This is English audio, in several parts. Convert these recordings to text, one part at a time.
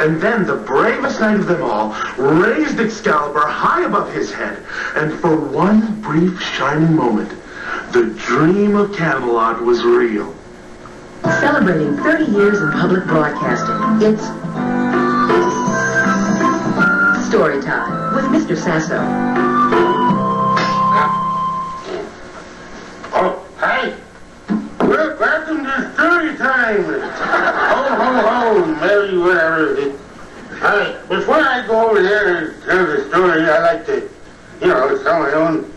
And then the bravest knight of them all raised Excalibur high above his head, and for one brief shining moment, the dream of Camelot was real. Celebrating 30 years in public broadcasting, it's Story Time with Mr. Sasso. Ho, Mary, whatever. All right, before I go over there and tell the story, I like to, you know, tell my own,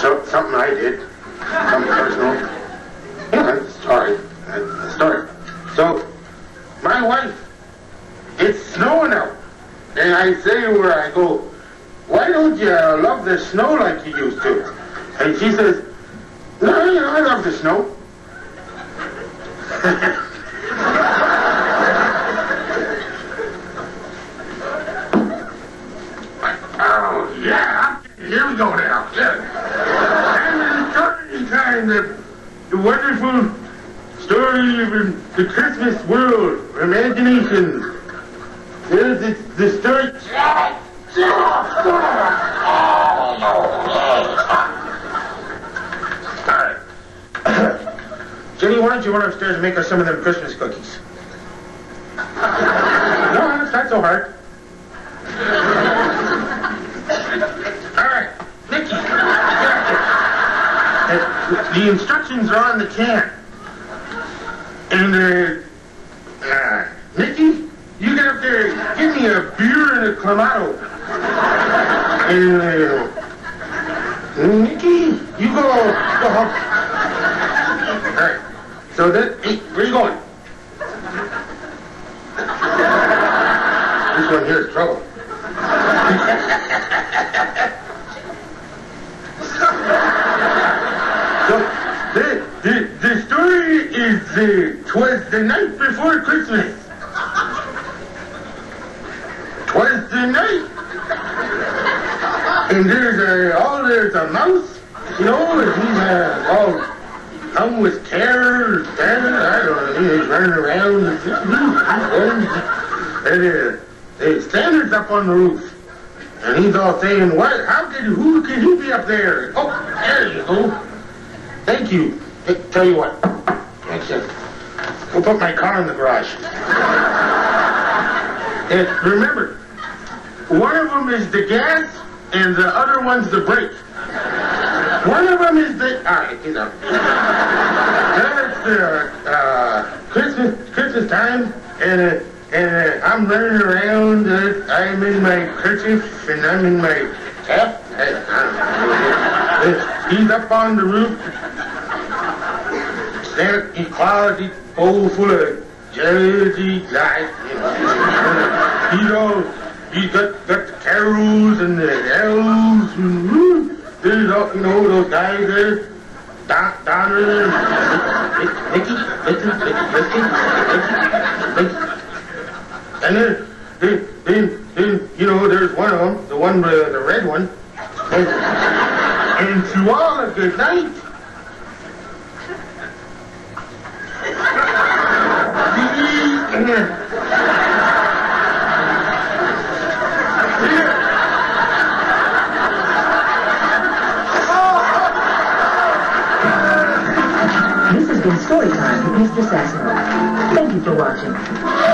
so, something I did, something personal. You know, story. So, my wife, it's snowing out, and I say where I go, why don't you uh, love the snow like you used to? And she says, no, you I love the snow. Here we go now. And story time, the, the wonderful story of the Christmas world, imagination. There's the, the story. Jenny, why don't you run upstairs and make us some of them Christmas cookies? no, it's not so hard. All right, Nikki. Uh, the instructions are on the can. And, uh, uh, Nikki, you get up there, give me a beer and a clamato. And, uh, Nikki, you go, go home. All right. So then, hey, where you going? this one here is trouble. so, the, the, the story is, uh, twas the night before Christmas. Twas the night. And there's a, oh, there's a mouse, you know, and he's uh, all come with terror, standing, I don't know, he's running around, and, and uh, the standard's up on the roof. And he's all saying, what, how could, who can he be up there? Oh, there you go. Thank you. Tell you what, thanks, uh, Go put my car in the garage. And remember, one of them is the gas, and the other one's the brake. One of them is the. All right, you know. That's uh, uh, Christmas Christmas time, and uh, and uh, I'm running around. Uh, I'm in my kerchief, and I'm in my cap. Uh, uh, he's up on the roof. Santa Claus, he bowl full of jelly lights. You know. He's got, got the carols and the elves and woo, there's all, you know, those guys there. Don, Donner, Mickey, Mickey, Mickey, Mickey, Mickey, And then, then, then, then, you know, there's one of them, the one, uh, the red one. And, and to all a good night. This has been Story Time with Mr. Sasso. Thank you for watching.